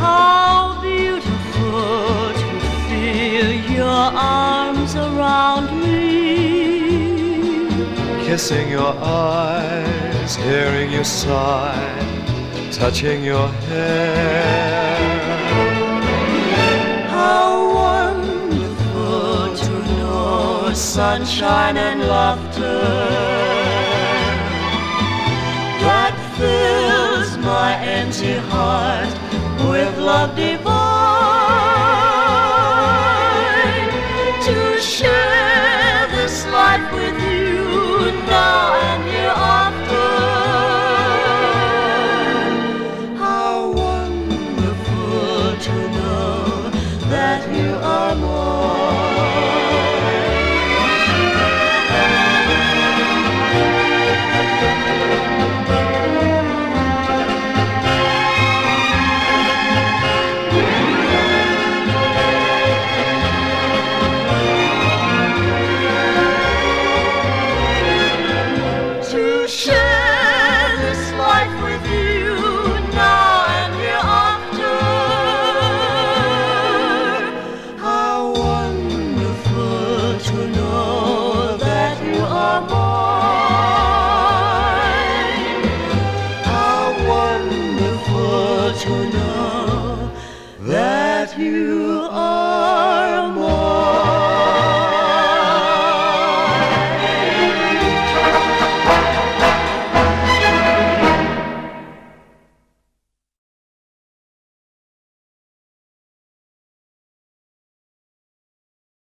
How beautiful to feel your arms around me. Kissing your eyes, hearing you sigh, touching your hair. How wonderful to know sunshine and laughter. that fills my empty heart love divine. To share this life with you now and hereafter. How wonderful to know that you are mine. To know that you